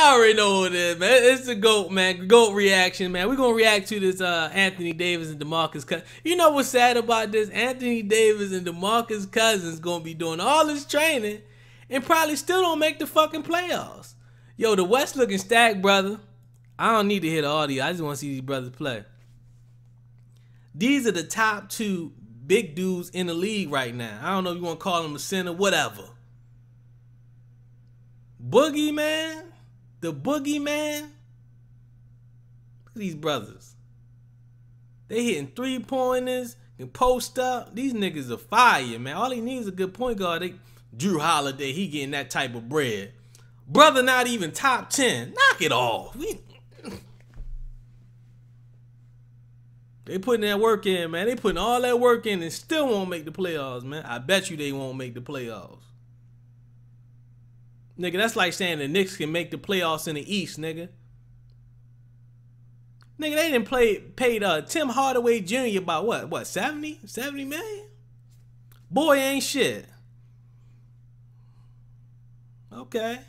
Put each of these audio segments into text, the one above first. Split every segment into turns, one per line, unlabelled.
Y'all already know what it is, man. It's the GOAT, man. GOAT reaction, man. We're gonna react to this uh Anthony Davis and DeMarcus Cousins. You know what's sad about this? Anthony Davis and DeMarcus Cousins gonna be doing all this training and probably still don't make the fucking playoffs. Yo, the West looking stacked, brother. I don't need to hear the audio. I just want to see these brothers play. These are the top two big dudes in the league right now. I don't know if you want to call them a center, whatever. Boogie man, the Boogie man. Look at these brothers. They hitting three pointers and post up. These niggas are fire, man. All he needs is a good point guard. They, Jrue Holiday, he getting that type of bread. Brother, not even top ten. Knock it off. We, They putting that work in, man. They putting all that work in and still won't make the playoffs, man. I bet you they won't make the playoffs. Nigga, that's like saying the Knicks can make the playoffs in the East, nigga. Nigga, they didn't play paid uh Tim Hardaway Jr. about what? What, 70? 70 million? Boy ain't shit. Okay.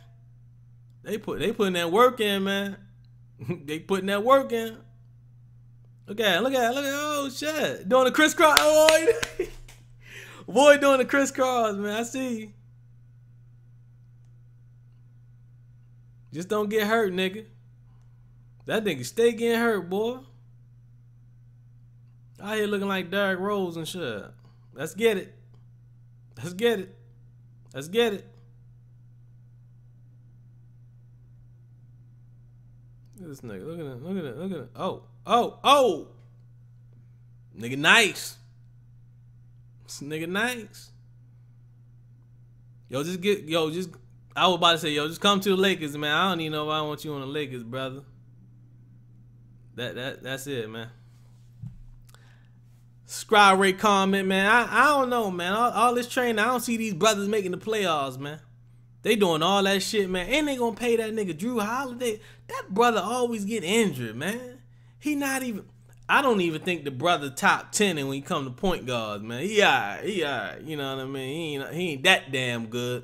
They put they putting that work in, man. they putting that work in. Look at look at look at oh shit. Doing the crisscross. Oh, boy doing the crisscross, man. I see. Just don't get hurt, nigga. That nigga stay getting hurt, boy. Out here looking like Derrick Rose and shit. Let's get it. Let's get it. Let's get it. Look at this nigga. Look at it. Look at it. Look at it. Oh. Oh. Oh. Nigga nice. This nigga nice. Yo, just get yo, just I was about to say, yo, just come to the Lakers, man. I don't even know if I want you on the Lakers, brother. That that that's it, man. Subscribe, rate, comment, man. I, I don't know, man. All, all this training, I don't see these brothers making the playoffs, man. They doing all that shit, man. And they gonna pay that nigga Jrue Holiday. That brother always get injured, man. He not even. I don't even think the brother top ten when he come to point guards, man. He alright, he alright. You know what I mean? He ain't, he ain't that damn good.